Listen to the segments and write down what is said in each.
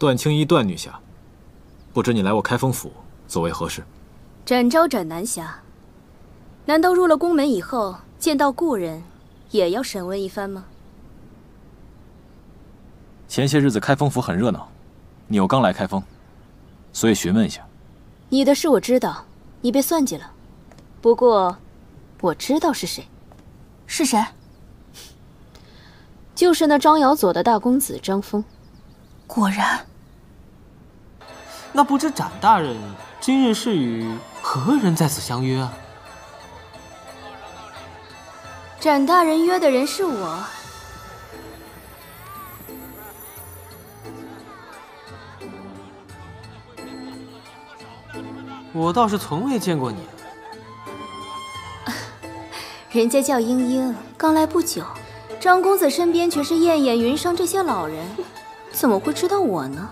段青衣，段女侠，不知你来我开封府，所为何事？展昭，展南侠，难道入了宫门以后，见到故人，也要审问一番吗？前些日子开封府很热闹，你又刚来开封，所以询问一下。你的事我知道，你被算计了。不过，我知道是谁。是谁？就是那张瑶佐的大公子张峰。果然。那不知展大人今日是与何人在此相约啊？展大人约的人是我。我倒是从未见过你。人家叫莺莺，刚来不久。张公子身边全是燕燕、云裳这些老人，怎么会知道我呢？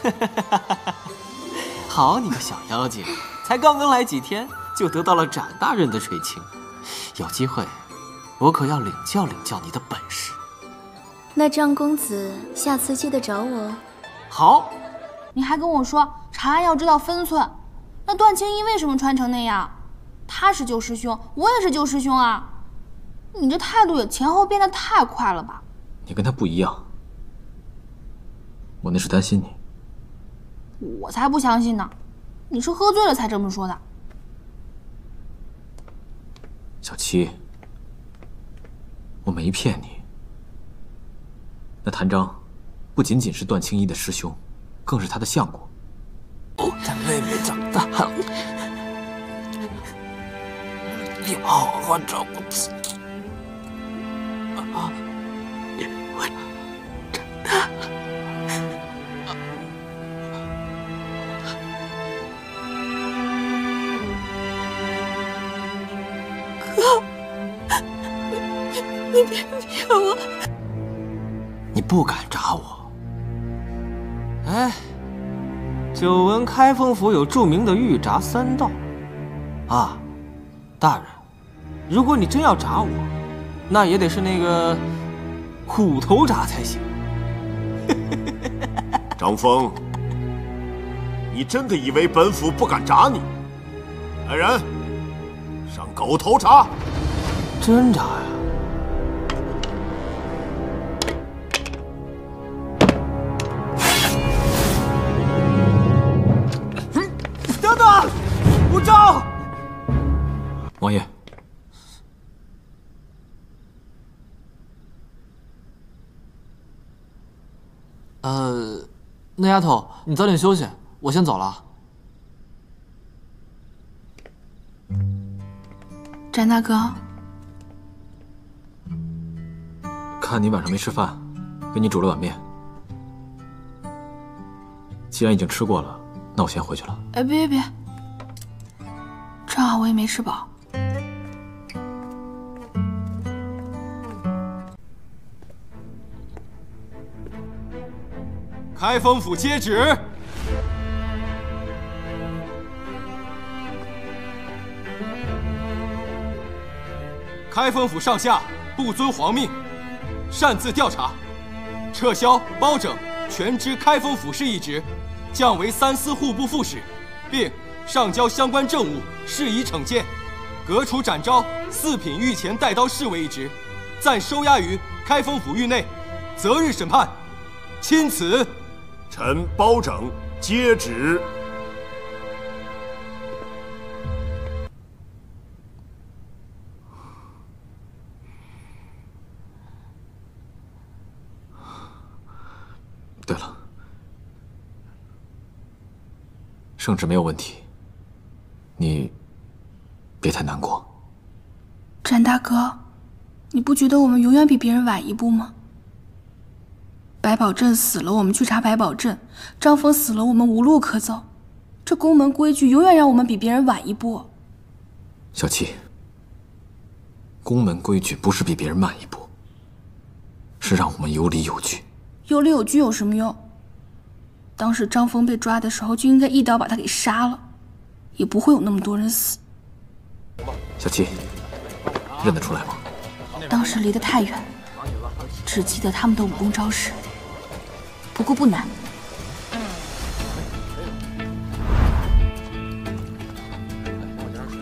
好你个小妖精，才刚刚来几天，就得到了展大人的垂青。有机会，我可要领教领教你的本事。那张公子，下次记得找我。好。你还跟我说，查案要知道分寸。那段青衣为什么穿成那样？他是救师兄，我也是救师兄啊！你这态度也前后变得太快了吧？你跟他不一样，我那是担心你。我才不相信呢！你是喝醉了才这么说的。小七，我没骗你。那谭章不仅仅是段青衣的师兄，更是他的相公。咱妹妹长大了，你好好照顾自己。啊，不敢扎我？哎。久闻开封府有著名的御铡三道，啊，大人，如果你真要铡我，那也得是那个虎头铡才行。张峰，你真的以为本府不敢铡你？来人，上狗头铡！真铡呀？王爷，呃，那丫头，你早点休息，我先走了。展大哥，看你晚上没吃饭，给你煮了碗面。既然已经吃过了，那我先回去了。哎，别别别，正好我也没吃饱。开封府接旨。开封府上下不遵皇命，擅自调查，撤销包拯全知开封府事一职，降为三司户部副使，并上交相关政务，事宜惩戒，革除展昭四品御前带刀侍卫一职，暂收押于开封府狱内，择日审判。钦此。臣包拯接旨。对了，圣旨没有问题，你别太难过。展大哥，你不觉得我们永远比别人晚一步吗？白宝镇死了，我们去查白宝镇；张峰死了，我们无路可走。这宫门规矩永远让我们比别人晚一步。小七，宫门规矩不是比别人慢一步，是让我们有理有据。有理有据有什么用？当时张峰被抓的时候，就应该一刀把他给杀了，也不会有那么多人死。小七，认得出来吗？当时离得太远，只记得他们的武功招式。不过不难。来我加点水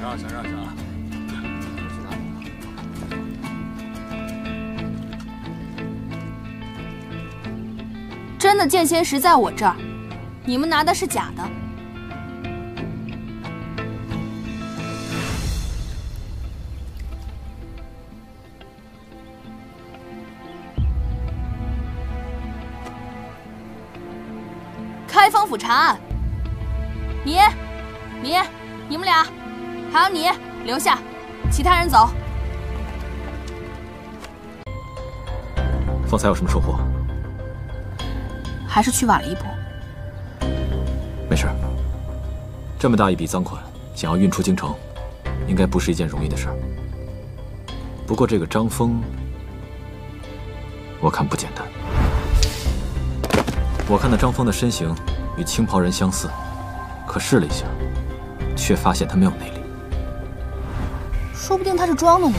让一下让一下啊真的剑仙石在我这儿你们拿的是假的。开封府查案，你、你、你们俩，还有你留下，其他人走。方才有什么收获？还是去晚了一步。没事。这么大一笔赃款，想要运出京城，应该不是一件容易的事儿。不过这个张峰，我看不简单。我看到张峰的身形与青袍人相似，可试了一下，却发现他没有内力。说不定他是装的呢。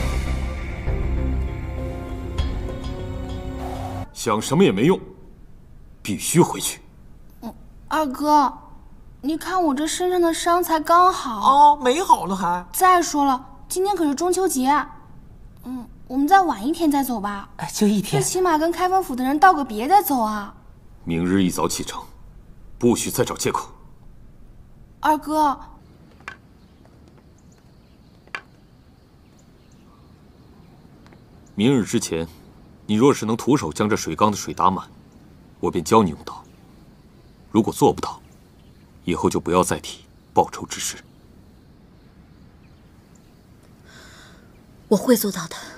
想什么也没用，必须回去。二哥，你看我这身上的伤才刚好。哦，没好呢还。再说了，今天可是中秋节。嗯，我们再晚一天再走吧。哎，就一天。最起码跟开封府的人道个别再走啊。明日一早启程，不许再找借口。二哥，明日之前，你若是能徒手将这水缸的水打满，我便教你用刀。如果做不到，以后就不要再提报仇之事。我会做到的。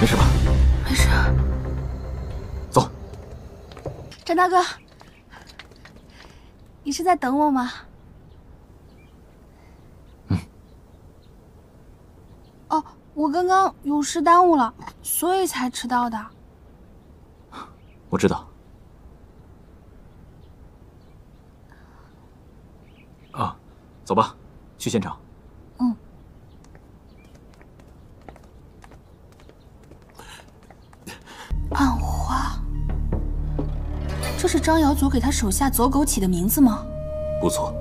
没事吧？没事。走。展大哥，你是在等我吗？嗯。哦，我刚刚有事耽误了，所以才迟到的。我知道。啊，走吧，去现场。这是张瑶祖给他手下走狗起的名字吗？不错。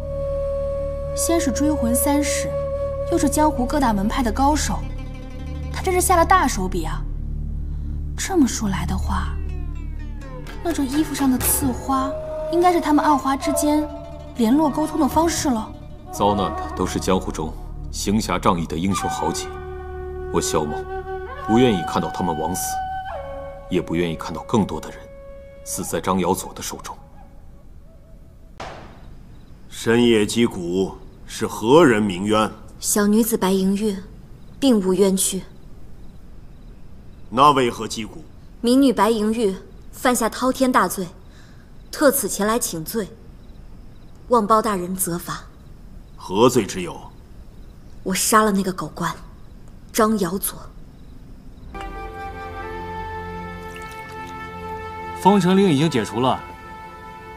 先是追魂三使，又是江湖各大门派的高手，他真是下了大手笔啊！这么说来的话，那这衣服上的刺花，应该是他们暗花之间联络沟通的方式了。遭难的都是江湖中行侠仗义的英雄豪杰，我萧某不愿意看到他们枉死。也不愿意看到更多的人死在张瑶左的手中。深夜击鼓是何人鸣冤？小女子白莹玉，并无冤屈。那为何击鼓？民女白莹玉犯下滔天大罪，特此前来请罪，望包大人责罚。何罪之有？我杀了那个狗官张瑶左。封城令已经解除了。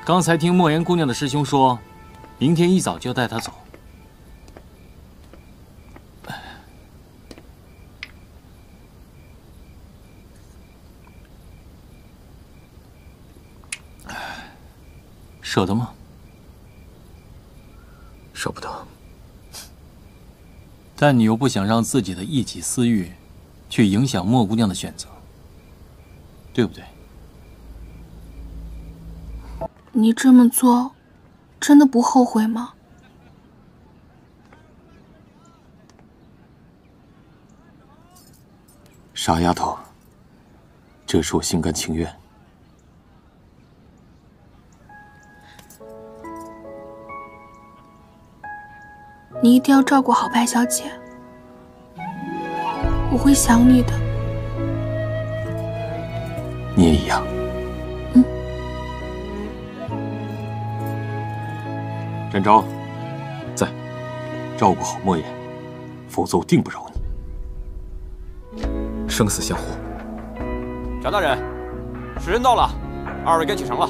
刚才听莫言姑娘的师兄说，明天一早就带她走。舍得吗？舍不得。但你又不想让自己的一己私欲，去影响莫姑娘的选择，对不对？你这么做，真的不后悔吗？傻丫头，这是我心甘情愿。你一定要照顾好白小姐，我会想你的。你也一样。展昭，在，照顾好莫言，否则我定不饶你。生死相护。展大人，时辰到了，二位该启程了。